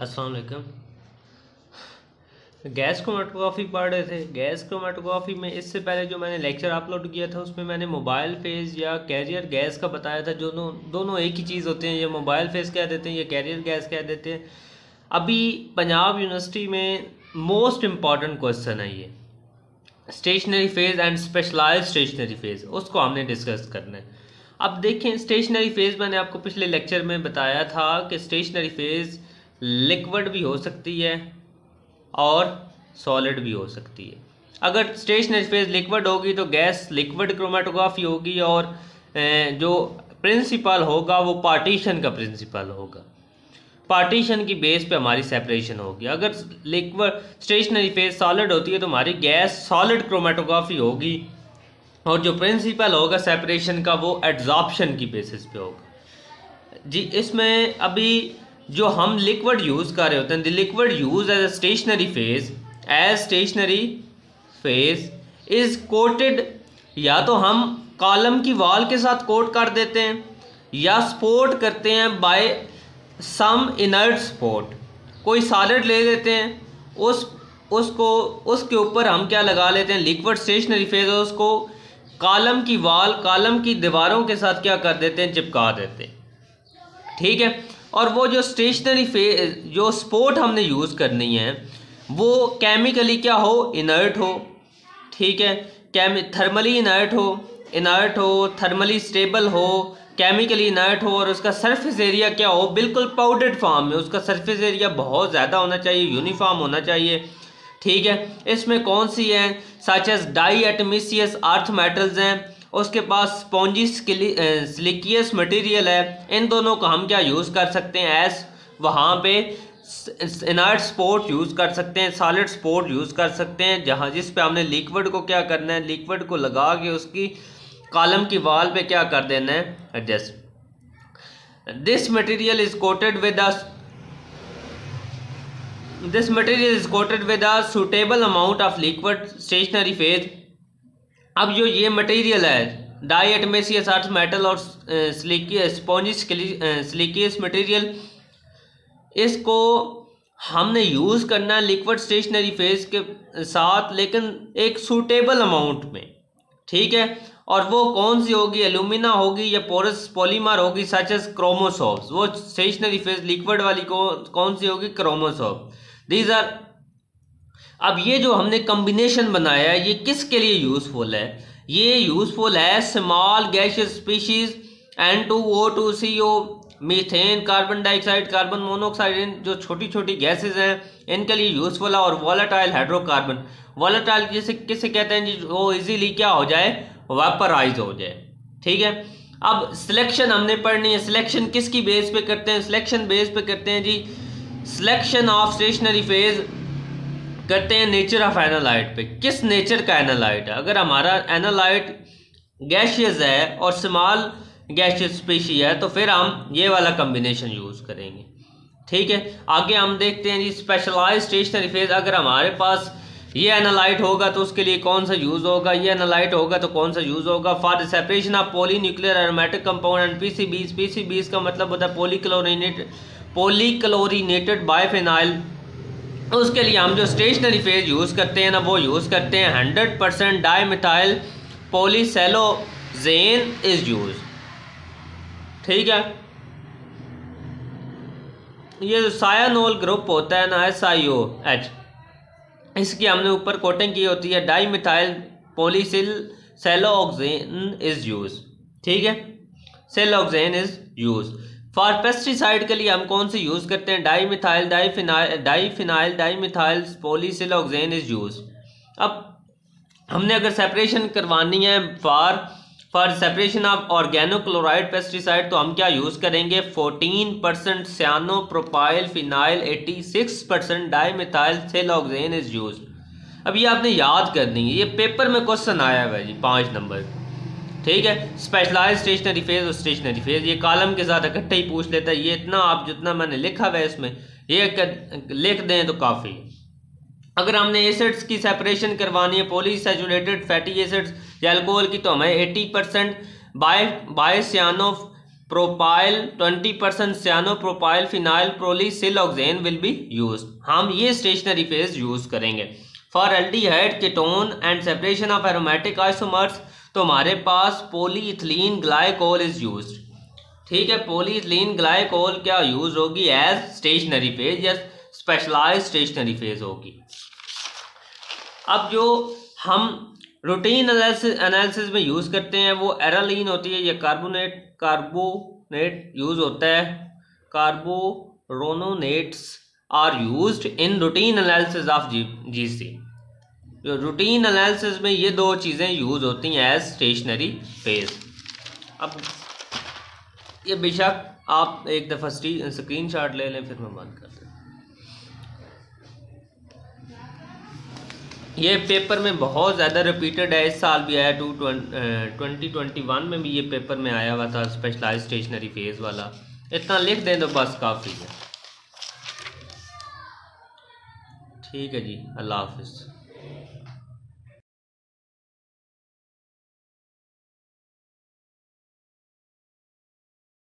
अस्सलाम वालेकुम gas chromatography पढ़ रहे थे। गैस क्रोमेटोग्राफी में इससे पहले जो मैंने लेक्चर अपलोड किया था, उसमें मैंने मोबाइल फ़ेज़ या कैरियर गैस का बताया था, जो दोनों एक ही चीज़ होते हैं, ये मोबाइल फ़ेज़ कह देते हैं, ये कैरियर गैस कह देते हैं। अभी पंजाब यूनिवर्सिटी में मोस्ट इंपॉर्टेंट क्वेश्चन है ये। Stationary phase and specialise stationary phase उसको हमने डिस्कस करना है। अब देखें स्टेशनरी फ़ेज़ मैंने आपको पिछले लेक्चर में बताया था कि स्टेशनरी फ़ेज़ लिक्विड भी हो सकती है और सॉलिड भी हो सकती है। अगर स्टेशनरी फ़ेज़ लिक्विड होगी तो गैस लिक्विड क्रोमेटोग्राफी होगी और जो प्रिंसिपल होगा वो पार्टीशन का प्रिंसिपल होगा। पार्टीशन की बेस पे हमारी सेपरेशन होगी। अगर लिक्विड, स्टेशनरी फ़ेज़ सॉलिड होती है तो हमारी गैस सॉलिड क्रोमेटोग्राफी होगी और जो प्रिंसिपल होगा सेपरेशन का वो एड्जॉर्प्शन की बेसिस पे होगा। जी, इसमें अभी जो हम लिक्विड यूज़ कर रहे होते हैं the liquid use as a stationary phase as stationary phase is coated या तो हम कॉलम की वॉल के साथ कोट कर देते हैं, या सपोर्ट करते हैं बाय सम इनर्ट सपोर्ट कोई सॉलिड ले लेते हैं, उस, उसको, उसके ऊपर हम क्या लगा लेते हैं लिक्विड स्टेशनरी फ़ेज़ और उसको कॉलम की वॉल कॉलम की दीवारों के साथ क्या कर देते हैं, चिपका देते हैं। ठीक है? और वो जो स्टेशनरी फे जो स्पोर्ट हमने यूज़ करनी है, वो केमिकली क्या हो? इनर्ट हो। ठीक है? कैम थर्मली इनर्ट हो इनर्ट हो थर्मली स्टेबल हो केमिकली इनर्ट हो, और उसका सरफेस एरिया क्या हो? बिल्कुल पाउडर्ड फॉर्म में। उसका सरफेस एरिया बहुत ज़्यादा होना चाहिए यूनिफॉर्म होना चाहिए। ठीक है? इसमें कौन सी है? Such as diatomaceous earth metals हैं। उसके पास स्पॉन्जी स्लिकियस मटेरियल है। इन दोनों को हम क्या यूज़ कर सकते हैं? एस, वहाँ पे इनर्ट स्पोर्ट यूज़ कर सकते हैं, सॉलिड स्पोर्ट यूज़ कर सकते हैं, जहाँ जिस पे हमने लिक्विड को क्या करना है, लिक्विड को लगा के उसकी कॉलम की वाल पे क्या कर देना है? Adjust. This material is coated with this material is coated with a suitable amount of liquid stationary phase अब जो ये मटेरियल है डाई एटमेसियस अर्थ मेटल और स्पॉन्जिस स्लिकियस मटेरियल इसको हमने यूज़ करना है लिक्विड स्टेशनरी फ़ेज़ के साथ, लेकिन एक सूटेबल अमाउंट में। ठीक है? और वो कौन सी होगी? एलुमिना होगी या पोरस पॉलीमर होगी सच एस क्रोमोसोम्स वो स्टेशनरी फ़ेज़ लिक्विड वाली कौन सी होगी? क्रोमोसोम दीज आर अब ये जो हमने कम्बिनेशन बनाया है, ये किसके लिए यूज़फुल है? ये यूज़फुल है small gaseous species N two O two C O methane carbon dioxide carbon monoxide इन जो छोटी छोटी गैसेज हैं, इनके लिए यूज़फुल है और वॉलेटाइल हाइड्रोकार्बन वॉलेटाइल जिसे, किसे कहते हैं जी? वो इजीली क्या हो जाए? वेपराइज हो जाए। ठीक है? अब सिलेक्शन हमने पढ़नी है। सिलेक्शन किसकी बेस पे करते हैं? सिलेक्शन बेस पे करते हैं जी। सिलेक्शन ऑफ़ स्टेशनरी फ़ेज़ करते हैं नेचर ऑफ़ एनालाइट पे। किस नेचर का एनालाइट है? अगर हमारा एनालाइट गैशियस है और स्मॉल गैशियस स्पेशी है तो फिर हम ये वाला कम्बिनेशन यूज़ करेंगे। ठीक है? आगे हम देखते हैं जी स्पेशलाइज स्टेशनरी फ़ेज़ अगर हमारे पास ये एनालाइट होगा तो उसके लिए कौन सा यूज़ होगा? ये एनालाइट होगा तो कौन सा यूज़ होगा? For separation of polynuclear aromatic compound and P C बीस पी सी बीस का मतलब होता है पोलीक्लोरिनेटेड पोलीक्लोरिनेटेड बायोफिनाइल उसके लिए हम जो स्टेशनरी फ़ेज़ यूज़ करते हैं ना, वो यूज़ करते हैं hundred percent dimethyl polysiloxane is use ठीक है? ये जो सायानोल ग्रुप होता है ना एस आई ओ एच इसकी हमने ऊपर कोटिंग की होती है di methyl polysiloxane is use ठीक है? Siloxane is use for pesticide के लिए हम कौन से यूज़ करते हैं? Dimethyl diphenyl diphenyl dimethyl polysiloxane is use अब हमने अगर सेपरेशन करवानी है for for separation of organochloride pesticide तो हम क्या यूज़ करेंगे? 14 percent cyano propyl phenyl 86 percent dimethyl siloxane is use अब ये आपने याद करनी है। ये पेपर में क्वेश्चन आया हुआ है जी, पाँच नंबर। ठीक है? स्पेशलाइज स्टेशनरी फ़ेज़ और स्टेशनरी फ़ेज़ ये कॉलम के साथ इकट्ठे ही पूछ लेता है, ये इतना आप जितना मैंने लिखा हुआ है इसमें, ये लिख दें तो काफ़ी अगर हमने एसिड्स की सेपरेशन करवानी है पोलीसेचुरेटेड फैटी एसिड्स या अल्कोहल की तो हमें eighty percent by biscyano propyl twenty percent cyano propyl phenyl polysiloxane will be use हम ये स्टेशनरी फ़ेज़ यूज़ करेंगे। For aldehyde ketone and separation of aromatic isomers तो हमारे पास पोलीथिलीन ग्लाइकोल इज़ यूज़ ठीक है पोलीथलीन ग्लाइकोल क्या use होगी? एज स्टेशनरी फ़ेज़ या स्पेशलाइज स्टेशनरी फ़ेज़ होगी। अब जो हम रूटीन एनालिसिस में यूज़ करते हैं, वो एरालीन होती है, या कार्बोनेट कार्बोनेट यूज़ होता है। कार्बोरोनोनेट्स are used in routine analysis of G G C routine analysis में ये दो चीज़ें यूज़ होती हैं एज स्टेशनरी फ़ेज़ अब ये बेशक आप एक दफ़ा स्क्रीन शॉट ले लें, फिर मैं बंद कर दें ये पेपर में बहुत ज़्यादा रिपीटेड है, इस साल भी आया टू ट्वेंटी ट्वेंटी वन में भी ये पेपर में आया हुआ था स्पेशलाइज स्टेशनरी फ़ेज़ वाला। इतना लिख दें तो बस काफ़ी है। ठीक है जी, अल्लाह हाफिज़।